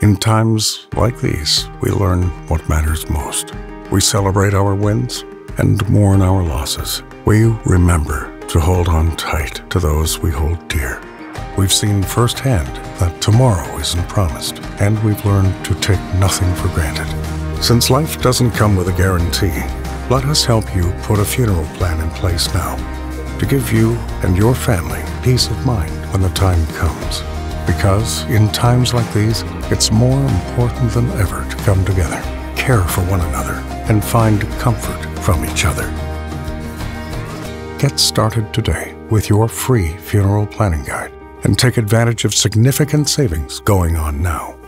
In times like these, we learn what matters most. We celebrate our wins and mourn our losses. We remember to hold on tight to those we hold dear. We've seen firsthand that tomorrow isn't promised, and we've learned to take nothing for granted. Since life doesn't come with a guarantee, let us help you put a funeral plan in place now to give you and your family peace of mind when the time comes. Because in times like these, it's more important than ever to come together, care for one another, and find comfort from each other. Get started today with your free funeral planning guide and take advantage of significant savings going on now.